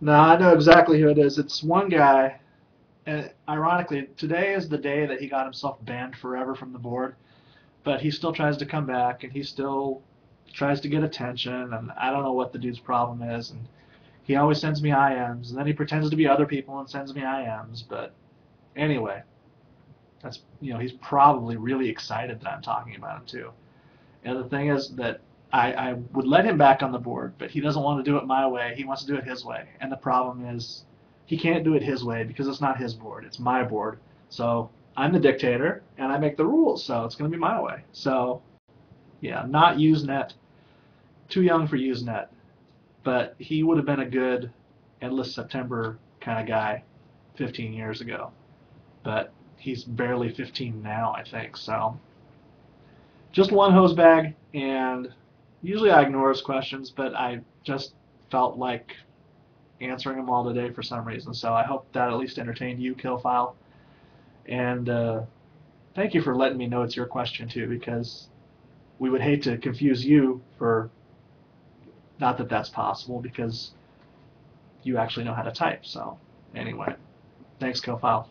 No, I know exactly who it is. It's one guy, and ironically, today is the day that he got himself banned forever from the board. But he still tries to come back, and he still tries to get attention. And I don't know what the dude's problem is. And he always sends me IMs, and then he pretends to be other people and sends me IMs. But anyway, that's you know he's probably really excited that I'm talking about him too. And the thing is that I, I would let him back on the board, but he doesn't want to do it my way. He wants to do it his way. And the problem is he can't do it his way because it's not his board. It's my board. So I'm the dictator and I make the rules. So it's going to be my way. So yeah, not Usenet. Too young for Usenet. But he would have been a good Endless September kind of guy 15 years ago. But he's barely 15 now, I think. So just one hose bag and Usually I ignore his questions, but I just felt like answering them all today for some reason. So I hope that at least entertained you, Killfile. And uh, thank you for letting me know it's your question too, because we would hate to confuse you for. Not that that's possible, because you actually know how to type. So anyway, thanks, Killfile.